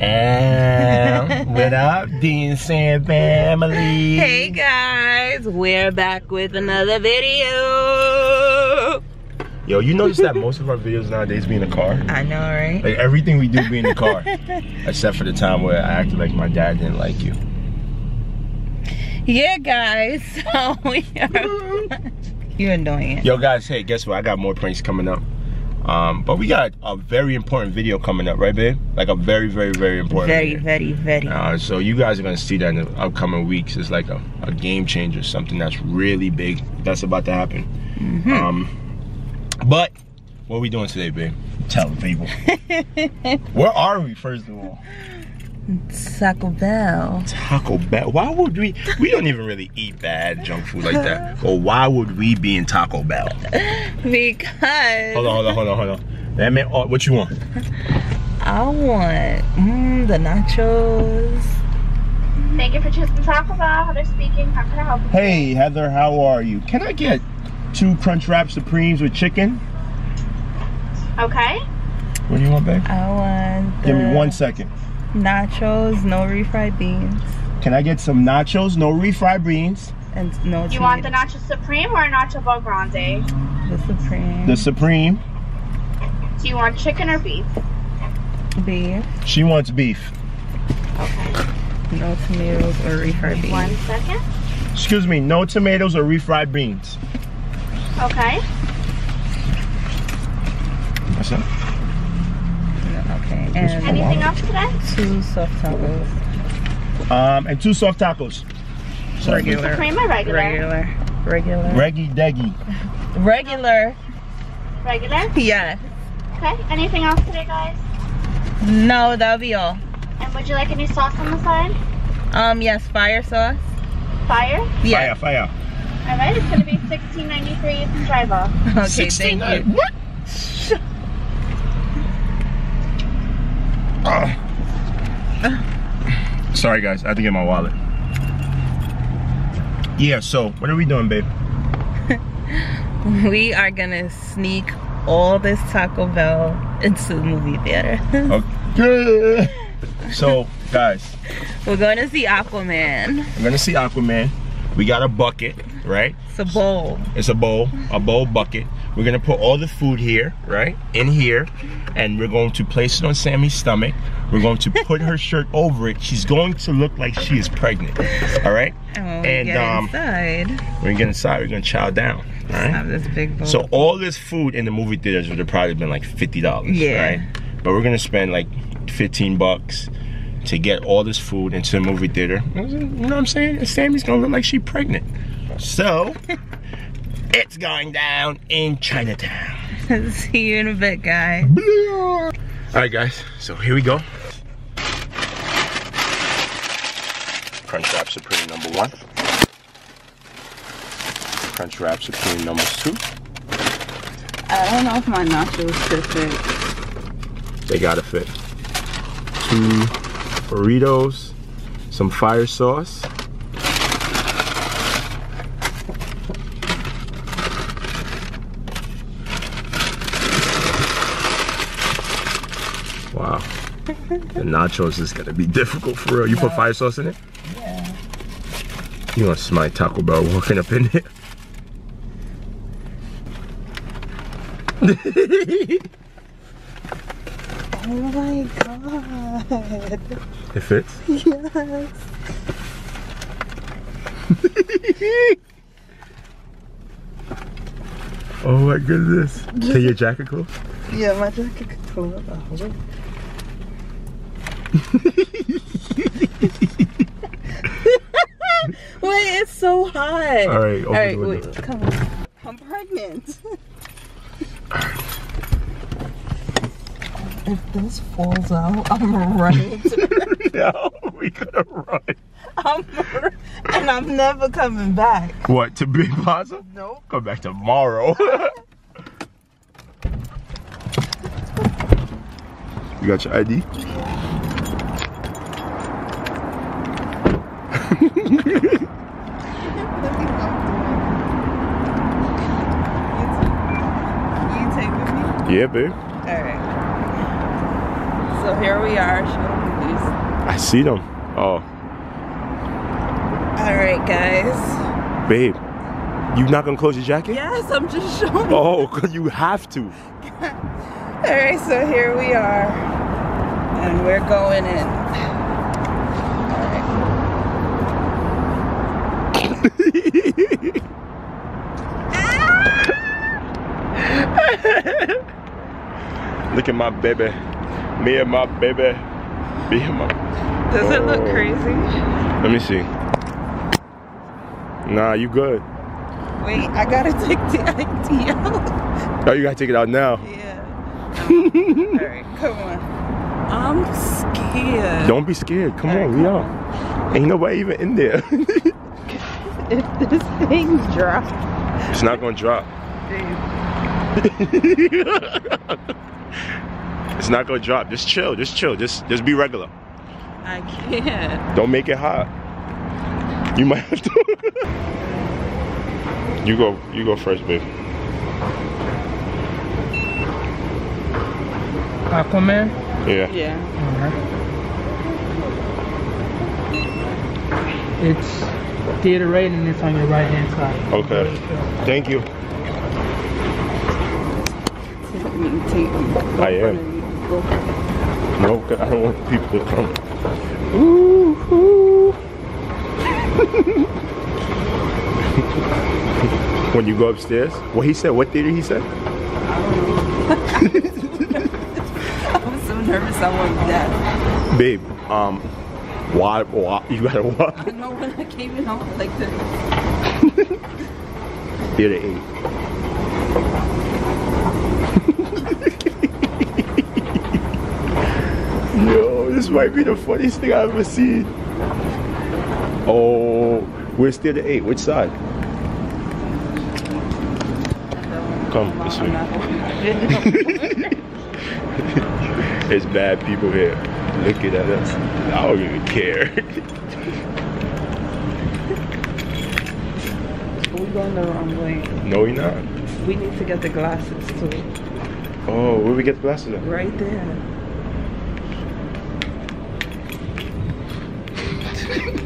And what up, Dee and Sam family? Hey guys, we're back with another video. Yo, you notice that most of our videos nowadays be in the car? I know, right? Like everything we do be in the car. Except for the time where I acted like my dad didn't like you. Yeah, guys. So we are. you enjoying it? Yo, guys, hey, guess what? I got more pranks coming up. Um, but we got a very important video coming up, right, babe? Like a very, very, very important. Very, video. very, very. Uh, so you guys are gonna see that in the upcoming weeks. It's like a, a game changer, something that's really big. That's about to happen. Mhm. Um, but what are we doing today, babe? Tell the people. Where are we, first of all? Taco Bell. Taco Bell. Why would we? We don't even really eat bad junk food like that. Or why would we be in Taco Bell? Because Hold on, hold on, hold on, hold on. That man, oh, what you want? I want mm, the nachos. Thank you for choosing Taco Bell. Heather speaking. How can I help you? Hey, Heather, how are you? Can I get two Crunchwrap Supremes with chicken? Okay. What do you want, babe? I want the Give me one second. Nachos, no refried beans, Can I get some nachos, no refried beans, and no. You want the. Nacho Supreme or a Nacho Bel Grande? the supreme the supreme? Do you want chicken or beef? beef, She wants beef. Okay. no tomatoes or refried beans. One second. Excuse me, no tomatoes or refried beans. Okay. What's up? No, okay, and Anything else today? two soft tacos. Um, and two soft tacos. Regular. Supreme or regular? Regular. Regular. Reggie Deggy. Regular. Regular. Yeah. Okay. Anything else today, guys? No, that'll be all. And would you like any sauce on the side? Um, yes, fire sauce. Fire. Yeah. Fire, fire. All right. It's gonna be sixteen ninety three. You can drive off. Okay, thank you. What? Oh. Sorry guys, I had to get my wallet. Yeah, so what are we doing, babe? We are gonna sneak all this Taco Bell into the movie theater. Okay. So, guys, We're going to see Aquaman. we're gonna see Aquaman. We got a bucket, right? It's a bowl. It's a bowl, a bowl bucket. We're gonna put all the food here, right? In here, and we're going to place it on Sammy's stomach. We're going to put her shirt over it. She's going to look like she is pregnant. All right? And when we And, get um, inside, We're gonna get inside. We're gonna chow down. All right? have this big bowl. So all this food in the movie theaters would have probably been like fifty dollars, Yeah. right? But we're gonna spend like fifteen bucks to get all this food into the movie theater. You know what I'm saying? And Sammy's gonna look like she's pregnant. So it's going down in Chinatown. see you in a bit, guys. All right, guys. So here we go. Crunchwrap Supreme number one. Crunchwrap Supreme number two. I don't know if my nachos could fit. They gotta fit. Two burritos, some fire sauce. Wow. The nachos is gonna be difficult for real. You put fire sauce in it? Yeah. You want to smell Taco Bell walking up in here. Oh my god. It fits. Yes. Oh my goodness. Take your jacket close. Yeah, my jacket could pull up. Hold it. Wait, it's so hot. All right, All right, wait, come on. I'm pregnant. If this falls out, I'm to no, we gotta run. I'm, and I'm never coming back. What, to Big Plaza? Nope. Come back tomorrow. you got your ID? You take with me? Yeah, babe. So here we are. Show these. I see them. Oh, All right, guys. babe, you not gonna close your jacket? Yes, I'm just showing. Oh, 'cause you have to. All right, so here we are, and we're going in. All right. Look at my baby. Me and my baby. Me and my. Does it look Oh. crazy? Let me see. Nah, you good. Wait, I gotta take the ID out. Oh, you gotta take it out now. Yeah. All right, come on. I'm scared. Don't be scared. Come on, we come out. Ain't nobody even in there. If this thing drops, it's not gonna drop. it's not gonna drop. Just chill. Just chill. Just just be regular. I can't. Don't make it hot. You might have to. you go. You go first, babe. Aquaman. Yeah. Yeah. It's theater rating and it's on your right hand side. Okay. Thank you. I am people. No, I don't want people to come. Ooh, ooh. when you go upstairs? What he said? What theater he said? I'm so nervous I want death. Babe, um, why, why, you gotta walk. I know when I came in, I was like this. Theater 8. Might be the funniest thing I've ever seen. Oh, where's theater eight? Which side? Come this way. not There's bad people here looking at us. I don't even care. We're going the wrong way. no, you're not. We need to get the glasses too. Oh, where we get the glasses at? Right there. I feel like an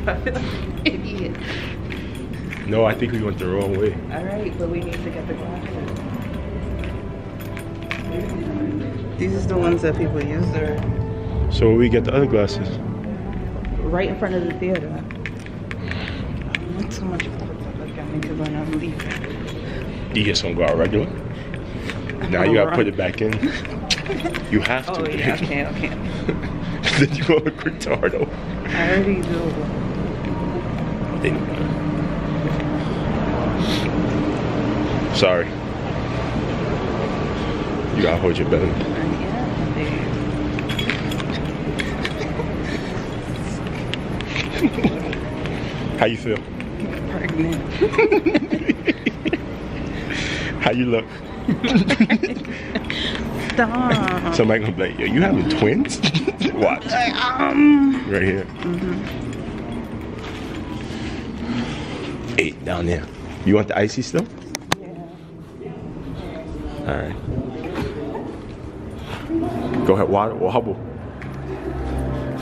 idiot. No, I think we went the wrong way. All right, but we need to get the glasses. These is the ones that people use. They're So where we get the other glasses? right in front of the theater. Not so much people to look at me because I'm leaving. You just gonna go out regular? Now you gotta put it back in. You have to. Oh yeah, okay, okay. then you go look retardo. I already do. Sorry. You gotta hold your belly. How you feel? Pregnant. How you look? Stop. Somebody gonna be like, yo, you having twins? Watch. um. Right here. Eight down there. You want the icy still? Yeah. All right. Go ahead, water or hubble.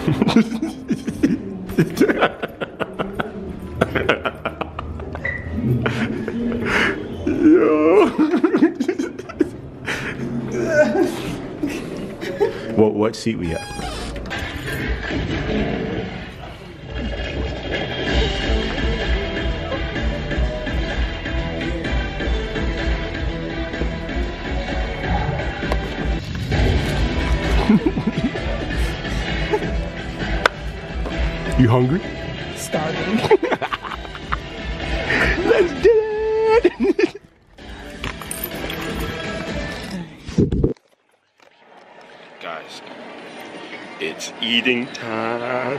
Yo. what what seat we at? You hungry? Starving. Let's do it! Guys, it's eating time.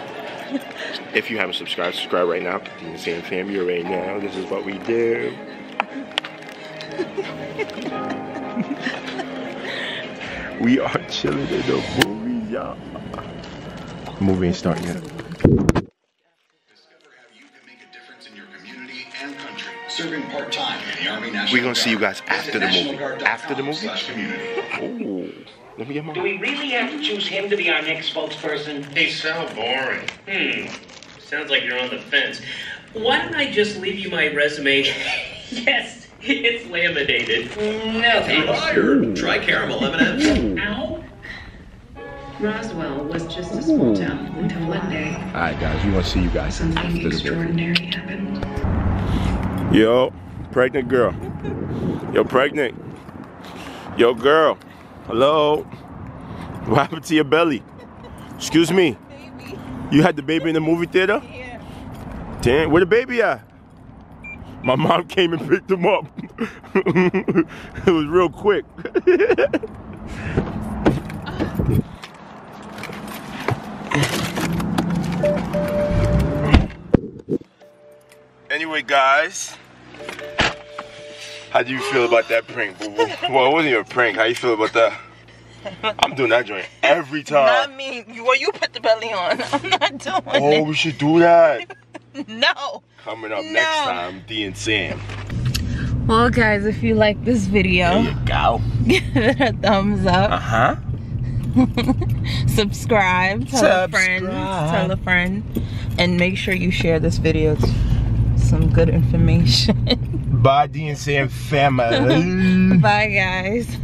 If you haven't subscribed, subscribe right now. Continue the same family right now. This is what we do. We are chilling in the movie, y'all. Movie ain't starting yet. Discover how you can make a difference in your community and country. Serving part-time in the Army National We're gonna see you guys after the movie. After the movie? slash community. Oh. Let me get my. Do we really have to choose him to be our next spokesperson? He's so boring. Hmm. Sounds like you're on the fence. Why don't I just leave you my resume? yes, it's laminated. No, thanks. Try caramel M&M's. Ow. Roswell was just a small town until one day All right, guys, we want to see you guys something after the video. extraordinary happened. Yo, pregnant girl. Yo, pregnant. Yo, girl. Hello. What happened to your belly? Excuse me. You had the baby in the movie theater? Yeah. Damn, where the baby at? My mom came and picked him up. it was real quick. anyway, guys. How do you feel about that prank, boo boo? Well, it wasn't even a prank. How you feel about that? I'm doing that joint every time. Not me. Well, you put the belly on. I'm not doing Oh, we should do that. No. Coming up No. next time, Dee and Sam. Well, guys, if you like this video, go. give it a thumbs up. Uh huh. subscribe, tell a friend, Subscribe. tell a friend, and make sure you share this video. It's some good information. Bye, Dee and Sam family. Bye, guys.